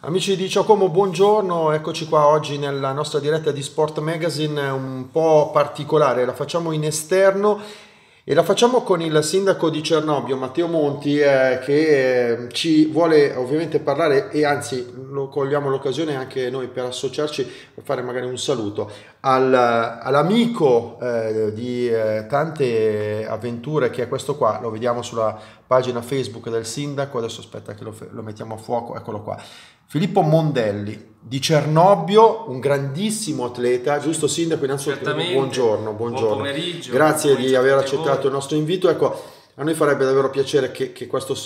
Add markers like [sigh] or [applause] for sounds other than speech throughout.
Amici di Giacomo, buongiorno, eccoci qua oggi nella nostra diretta di Sport Magazine un po' particolare, la facciamo in esterno e la facciamo con il sindaco di Cernobbio, Matteo Monti, eh, che eh, ci vuole ovviamente parlare e anzi lo cogliamo l'occasione anche noi per associarci, per fare magari un saluto al, all'amico eh, di eh, tante avventure che è questo qua, lo vediamo sulla pagina Facebook del sindaco, adesso aspetta che lo, lo mettiamo a fuoco, eccolo qua. Filippo Mondelli di Cernobbio, un grandissimo atleta, giusto Sindaco? Innanzitutto buongiorno, buongiorno. Buon pomeriggio. Grazie di aver accettato il nostro invito. Ecco, a noi farebbe davvero piacere che, che questo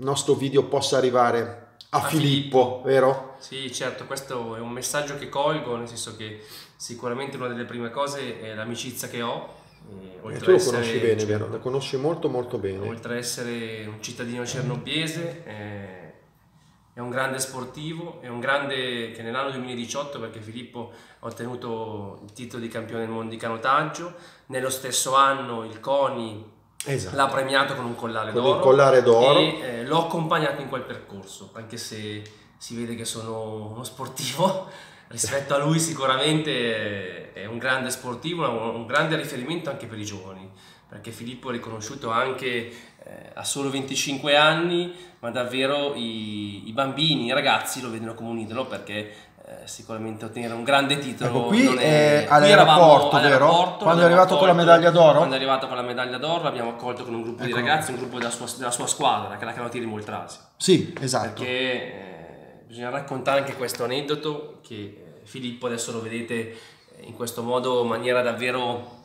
nostro video possa arrivare a, a Filippo, Filippo, vero? Sì, certo, questo è un messaggio che colgo, nel senso che sicuramente una delle prime cose è l'amicizia che ho. E, e tu lo conosci bene, vero? Lo conosci molto molto bene. Oltre ad essere un cittadino cernobbiese, eh, è un grande sportivo, è un grande che nell'anno 2018 perché Filippo ha ottenuto il titolo di campione del mondo di canotaggio, nello stesso anno il CONI esatto. l'ha premiato con un collare con d'oro, collare d'oro. e eh, l'ho accompagnato in quel percorso, anche se si vede che sono uno sportivo, [laughs] rispetto a lui sicuramente è un grande sportivo, un grande riferimento anche per i giovani, perché Filippo è riconosciuto anche eh, ha solo 25 anni, ma davvero i, i, bambini, i ragazzi lo vedono come un idolo perché eh, sicuramente ottenere un grande titolo. Ecco, qui è, è all'aeroporto, vero? Quando è arrivato accolto, con la medaglia d'oro? Quando è arrivato con la medaglia d'oro l'abbiamo accolto con un gruppo ecco. di ragazzi, un gruppo della sua, della sua squadra, che è la Canottieri Moltrasi. Sì, esatto. Perché eh, bisogna raccontare anche questo aneddoto che eh, Filippo adesso lo vedete eh, in questo modo in maniera davvero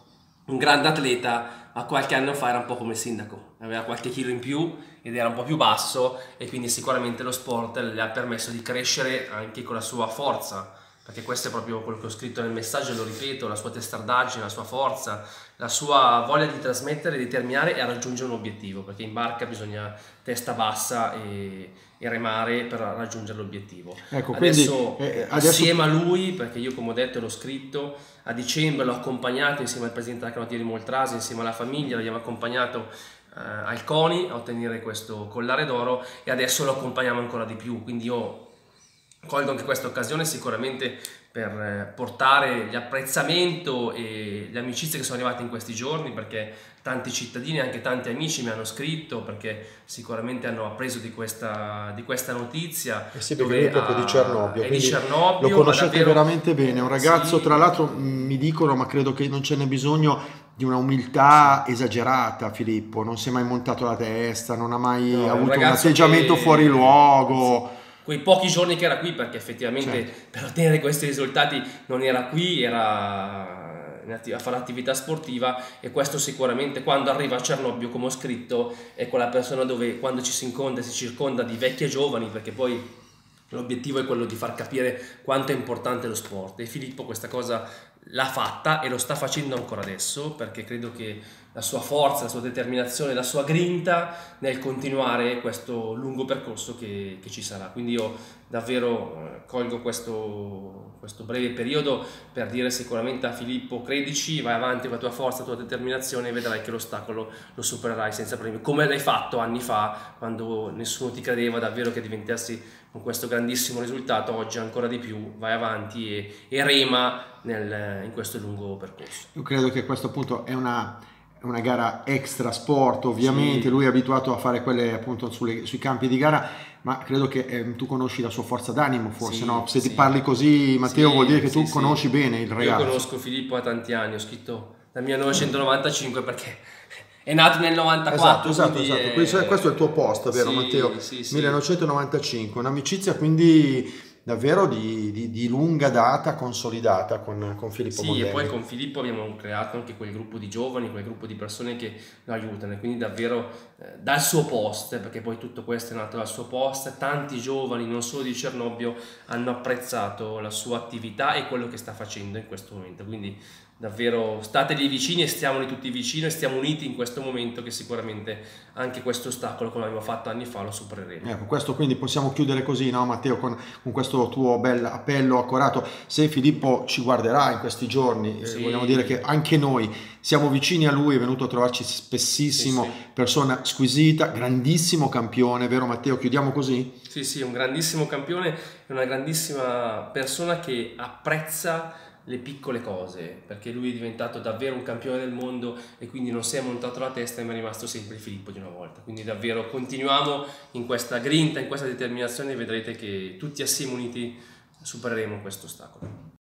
un grande atleta ma qualche anno fa era un po' come sindaco, aveva qualche chilo in più ed era un po' più basso e quindi sicuramente lo sport le ha permesso di crescere anche con la sua forza, perché questo è proprio quello che ho scritto nel messaggio, lo ripeto, la sua testardaggine, la sua forza, la sua voglia di trasmettere, di terminare e raggiungere un obiettivo, perché in barca bisogna testa bassa e, e remare per raggiungere l'obiettivo. Ecco, adesso, quindi, eh, adesso, assieme a lui, perché io come ho detto l'ho scritto, a dicembre l'ho accompagnato insieme al presidente della Canottieri Moltrasi, insieme alla famiglia, l'abbiamo accompagnato eh, al CONI a ottenere questo collare d'oro e adesso lo accompagniamo ancora di più, quindi io colgo anche questa occasione sicuramente per eh, portare l'apprezzamento e le amicizie che sono arrivate in questi giorni perché tanti cittadini e anche tanti amici mi hanno scritto perché sicuramente hanno appreso di questa, di questa notizia. E sì, perché lui è proprio di Cernobbio, è di Cernobbio lo conoscete davvero, veramente bene, un ragazzo sì. tra l'altro mi dicono ma credo che non ce n'è bisogno di una umiltà esagerata Filippo, non si è mai montato la testa, non ha mai no, avuto un, un atteggiamento che... fuori luogo. Sì quei pochi giorni che era qui, perché effettivamente certo. per ottenere questi risultati non era qui, era a fare attività sportiva e questo sicuramente quando arriva a Cernobbio, come ho scritto, è quella persona dove quando ci si incontra si circonda di vecchi e giovani, perché poi l'obiettivo è quello di far capire quanto è importante lo sport e Filippo questa cosa l'ha fatta e lo sta facendo ancora adesso perché credo che la sua forza, la sua determinazione, la sua grinta nel continuare questo lungo percorso che, che ci sarà. Quindi io davvero eh, colgo questo, questo, breve periodo per dire sicuramente a Filippo credici, vai avanti con la tua forza, la tua determinazione e vedrai che l'ostacolo lo supererai senza problemi, come l'hai fatto anni fa quando nessuno ti credeva davvero che diventassi con questo grandissimo risultato, oggi ancora di più, vai avanti e, e rema nel, in questo lungo percorso. Io credo che questo appunto è una una gara extra sport, ovviamente sì. lui è abituato a fare quelle appunto sulle, sui campi di gara, ma credo che eh, tu conosci la sua forza d'animo forse, sì, no? Se sì. ti parli così Matteo vuol dire che tu conosci bene il ragazzo. Io conosco Filippo da tanti anni, ho scritto dal 1995 perché è nato nel 94. Esatto, esatto, esatto. È... Questo è il tuo posto, vero Matteo? 1995, un'amicizia quindi davvero di, di, di, lunga data consolidata con, con Filippo sì, Mondelli. e poi con Filippo abbiamo creato anche quel gruppo di giovani, quel gruppo di persone che lo aiutano e quindi davvero eh, dal suo post, perché poi tutto questo è nato dal suo post, tanti giovani, non solo di Cernobbio, hanno apprezzato la sua attività e quello che sta facendo in questo momento, quindi davvero stategli vicini e stiamoli tutti vicini e stiamo uniti in questo momento che sicuramente anche questo ostacolo come abbiamo fatto anni fa lo supereremo. Ecco, questo quindi possiamo chiudere così, no Matteo, con, con questo tuo bel appello accorato. Se Filippo ci guarderà in questi giorni, eh, sì. eh, vogliamo dire che anche noi siamo vicini a lui, è venuto a trovarci spessissimo, sì, sì. persona squisita, grandissimo campione, vero Matteo? Chiudiamo così? Sì, sì, un grandissimo campione e una grandissima persona che apprezza le piccole cose, perché lui è diventato davvero un campione del mondo e quindi non si è montato la testa e mi è rimasto sempre Filippo di una volta. Quindi davvero continuiamo in questa grinta, in questa determinazione e vedrete che tutti assieme uniti supereremo questo ostacolo.